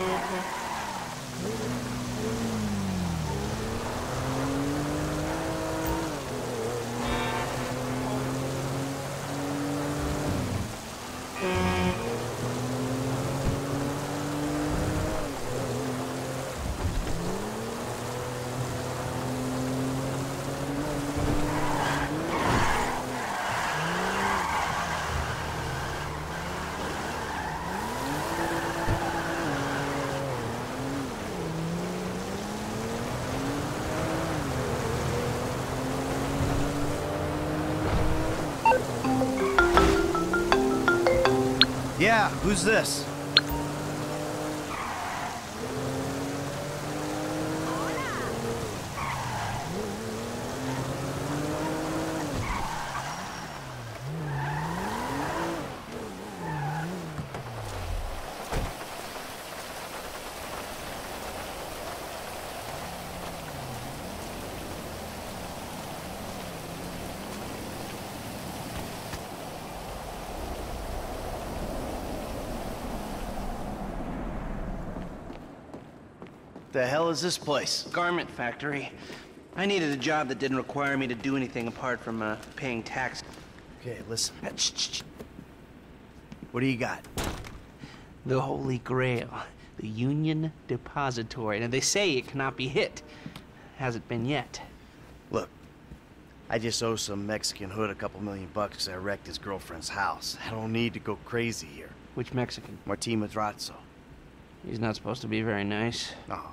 嗯 Yeah, who's this? The hell is this place? Garment factory. I needed a job that didn't require me to do anything apart from uh, paying tax. Okay, listen. Uh. What do you got? The Holy Grail, the Union Depository. Now they say it cannot be hit. Hasn't been yet. Look, I just owe some Mexican hood a couple million bucks 'cause I wrecked his girlfriend's house. I don't need to go crazy here. Which Mexican? Martin Madrazo. He's not supposed to be very nice. Oh,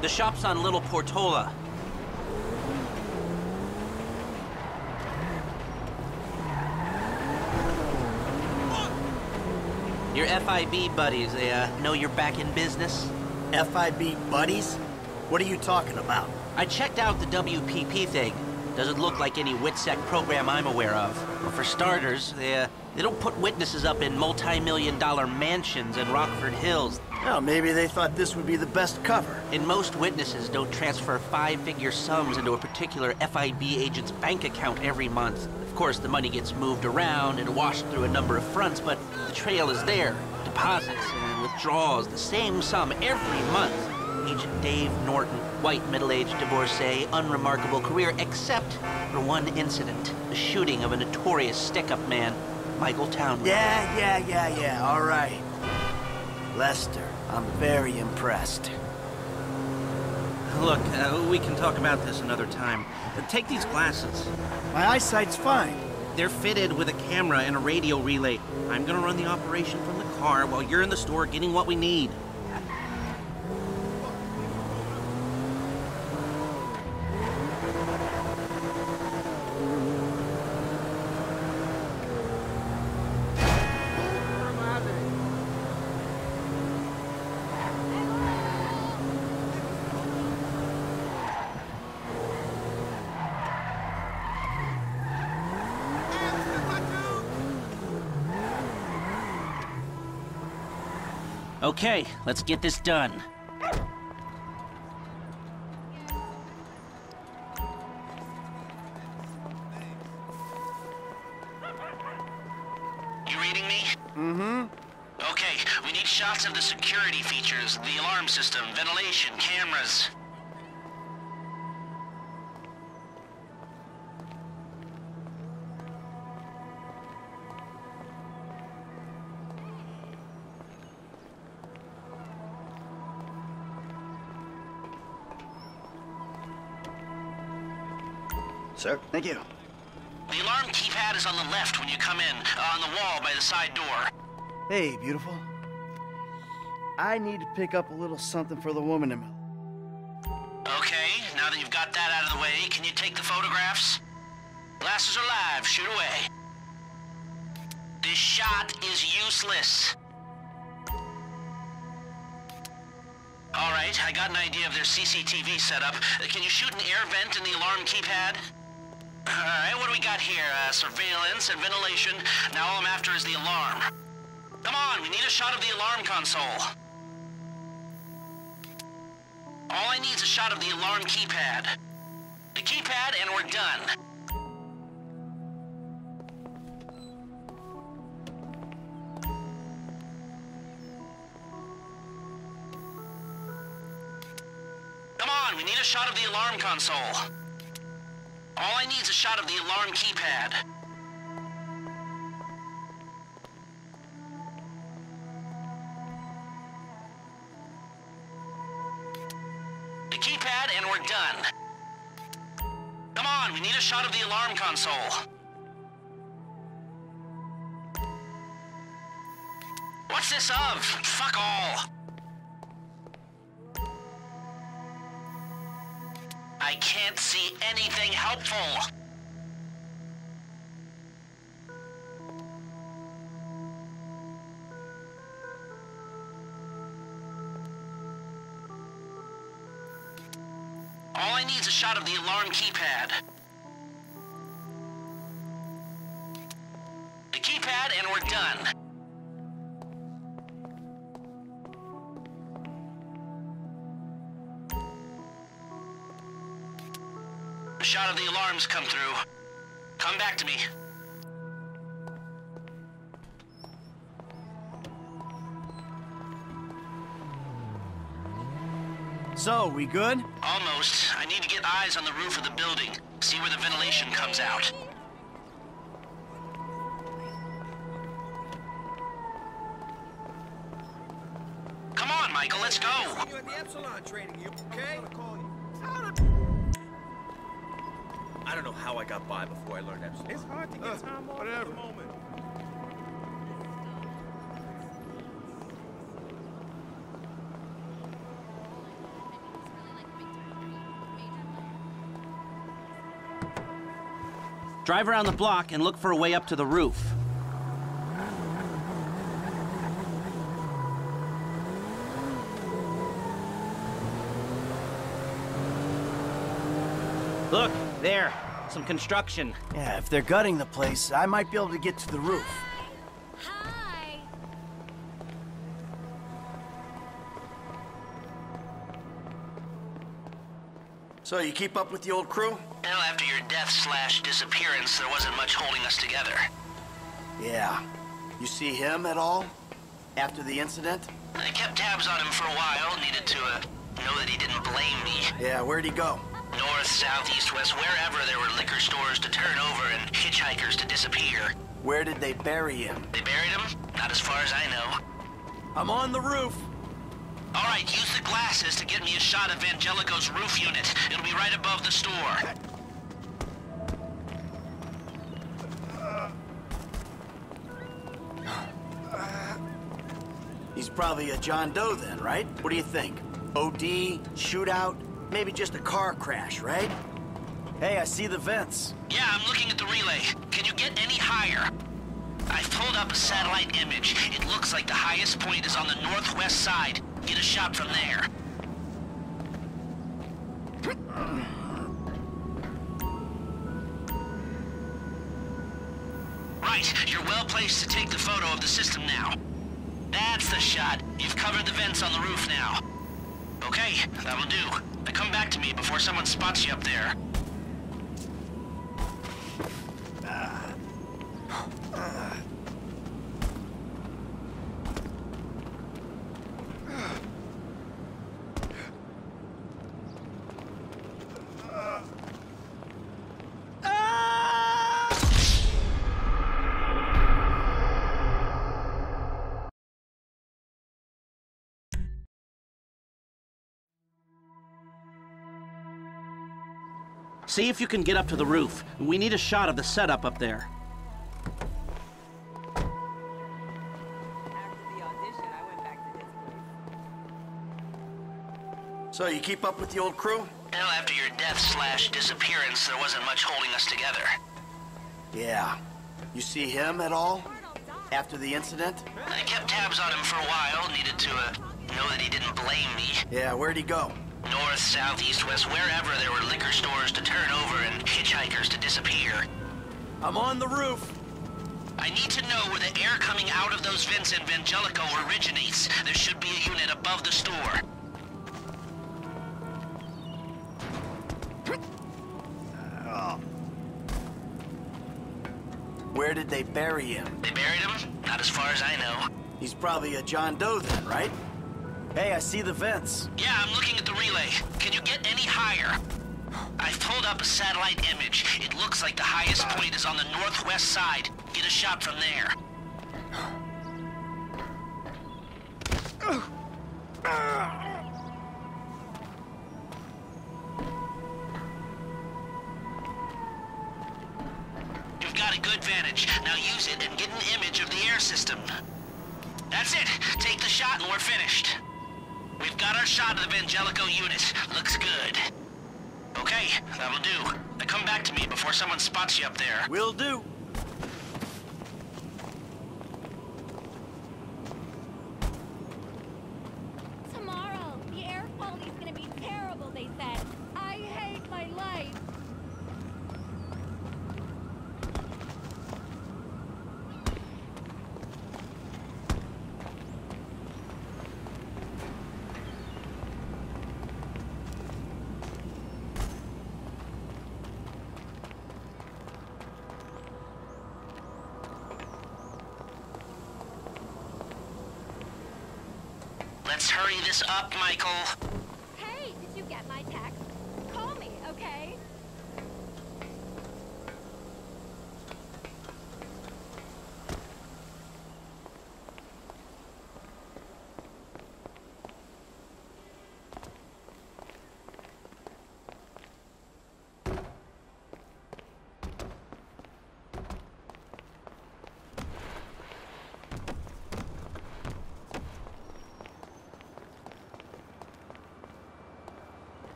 The shop's on Little Portola. Your FIB buddies, they uh, know you're back in business? FIB buddies? What are you talking about? I checked out the WPP thing. Doesn't look like any WITSEC program I'm aware of. But for starters, they, uh, they don't put witnesses up in multi-million dollar mansions in Rockford Hills. Well, maybe they thought this would be the best cover. And most witnesses don't transfer five-figure sums into a particular FIB agent's bank account every month. Of course, the money gets moved around and washed through a number of fronts, but the trail is there. Deposits and withdrawals, the same sum every month. Agent Dave Norton, white middle-aged divorcee, unremarkable career, except for one incident, the shooting of a notorious stick-up man, Michael Townley. Yeah, yeah, yeah, yeah, all right. Lester, I'm very impressed. Look, uh, we can talk about this another time. Uh, take these glasses. My eyesight's fine. They're fitted with a camera and a radio relay. I'm gonna run the operation from the car while you're in the store getting what we need. Okay, let's get this done. Sir? Thank you. The alarm keypad is on the left when you come in, uh, on the wall by the side door. Hey, beautiful. I need to pick up a little something for the woman in my... Okay, now that you've got that out of the way, can you take the photographs? Glasses are live, shoot away. This shot is useless. All right, I got an idea of their CCTV setup. Uh, Can you shoot an air vent in the alarm keypad? All right, what do we got here? Uh, surveillance and ventilation. Now all I'm after is the alarm. Come on, we need a shot of the alarm console. All I need is a shot of the alarm keypad. The keypad, and we're done. Come on, we need a shot of the alarm console. All I need is a shot of the alarm keypad. The keypad, and we're done. Come on, we need a shot of the alarm console. What's this of? Fuck all. I can't see anything helpful. All I need is a shot of the alarm keypad. The keypad, and we're done. A shot of the alarms come through. Come back to me. So, we good? Almost. I need to get eyes on the roof of the building. See where the ventilation comes out. Come on, Michael, let's go. I don't know how I got by before I learned Epsilon. It's hard to get uh, time off at the moment. Drive around the block and look for a way up to the roof. Look, there. Some construction. Yeah, if they're gutting the place, I might be able to get to the roof. Hi. So, you keep up with the old crew? Well, after your death slash disappearance, there wasn't much holding us together. Yeah. You see him at all? After the incident? I kept tabs on him for a while, needed to uh, know that he didn't blame me. Yeah, where'd he go? North, south, east, west, wherever there were liquor stores to turn over and hitchhikers to disappear. Where did they bury him? They buried him? Not as far as I know. I'm on the roof. All right, use the glasses to get me a shot of Vangelico's roof unit. It'll be right above the store. He's probably a John Doe then, right? What do you think? OD, shootout, maybe just a car crash, right? Hey, I see the vents. Yeah, I'm looking at the relay. Can you get any higher? I've pulled up a satellite image. It looks like the highest point is on the northwest side. Get a shot from there. Right, you're well placed to take the photo of the system now. That's the shot. You've covered the vents on the roof now. Okay, that'll do. Now come back to me before someone spots you up there. See if you can get up to the roof. We need a shot of the setup up there. After the audition, I went back to this place. So you keep up with the old crew? Well, after your death slash disappearance, there wasn't much holding us together. Yeah. You see him at all? After the incident? I kept tabs on him for a while, needed to uh, know that he didn't blame me. Yeah, where'd he go? North, south, east, west, wherever there were liquor stores to turn over and hitchhikers to disappear. I'm on the roof. I need to know where the air coming out of those vents in Vangelico originates. There should be a unit above the store. Uh, where did they bury him? They buried him? Not as far as I know. He's probably a John Doe then, right? Hey, I see the vents. Yeah, I'm looking at the relay. Can you get any higher? I've pulled up a satellite image. It looks like the highest point is on the northwest side. Get a shot from there. You've got a good vantage. Now use it and get an image of the air system. That's it. Take the shot and we're finished. We've got our shot of the Vangelico unit. Looks good. Okay, that'll do. Now come back to me before someone spots you up there. Will do. Tomorrow, the air quality's gonna be terrible, they said. I hate my life. Let's hurry this up, Michael. Hey, did you get my text? Call me, okay?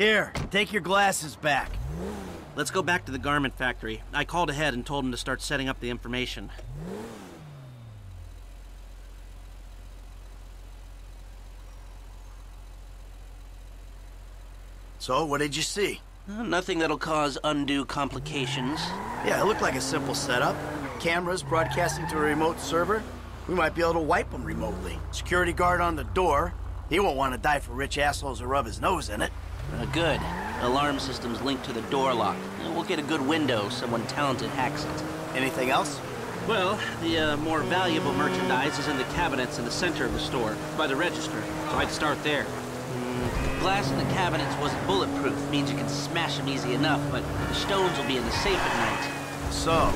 Here, take your glasses back. Let's go back to the garment factory. I called ahead and told him to start setting up the information. So, what did you see? Uh, Nothing that'll cause undue complications. Yeah, it looked like a simple setup. Cameras broadcasting to a remote server. We might be able to wipe them remotely. Security guard on the door. He won't want to die for rich assholes who rub his nose in it. Uh, good. Alarm system's linked to the door lock. Uh, We'll get a good window. Someone talented hacks it. Anything else? Well, the uh, more valuable merchandise is in the cabinets in the center of the store, by the register. So I'd start there. Glass in the cabinets wasn't bulletproof. Means you can smash them easy enough, but the stones will be in the safe at night. So,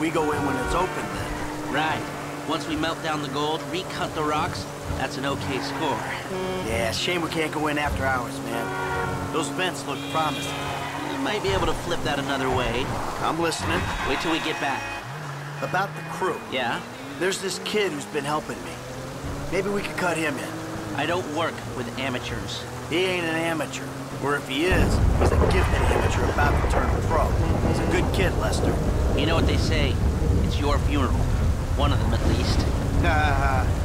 we go in when it's open then. Right. Once we melt down the gold, recut the rocks, that's an okay score. Hmm. Yeah, shame we can't go in after hours, man. Those vents look promising. You might be able to flip that another way. I'm listening. Wait till we get back. About the crew. Yeah? There's this kid who's been helping me. Maybe we could cut him in. I don't work with amateurs. He ain't an amateur. Or if he is, he's a gifted amateur about to turn pro. He's a good kid, Lester. You know what they say? It's your funeral. One of them, at least. Ha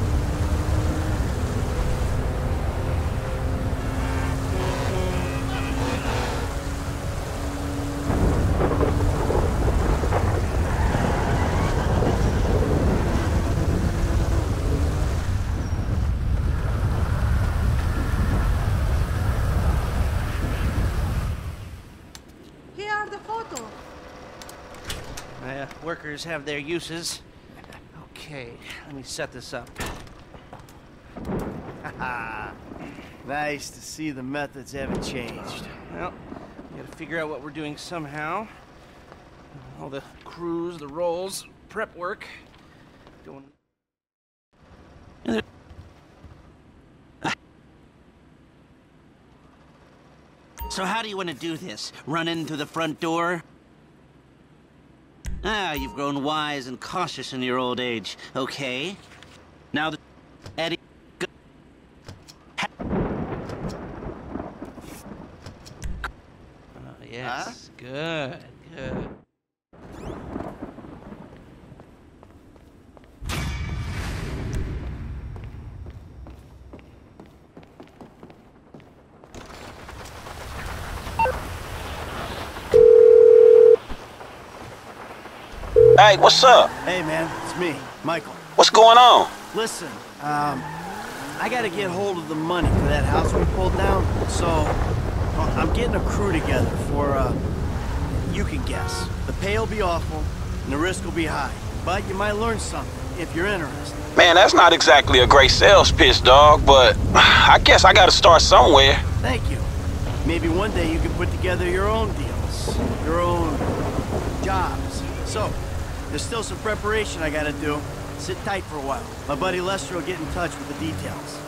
Here are the photos. Have their uses. Okay, let me set this up. Nice to see the methods haven't changed. Well, we gotta figure out what we're doing somehow. All the crews, the roles, prep work. Going. So how do you want to do this? Run in through the front door? Ah, you've grown wise and cautious in your old age. Okay. Now, the Eddie. Oh, yes. Good, good. Hey, what's up? Hey, man, it's me, Michael. What's going on? Listen, um, I gotta get hold of the money for that house we pulled down, so well, I'm getting a crew together for, uh, you can guess. The pay will be awful, and the risk will be high, but you might learn something if you're interested. Man, that's not exactly a great sales pitch, dog, but I guess I gotta start somewhere. Thank you. Maybe one day you can put together your own deals, your own jobs. So, there's still some preparation I gotta do. Sit tight for a while. My buddy Lester will get in touch with the details.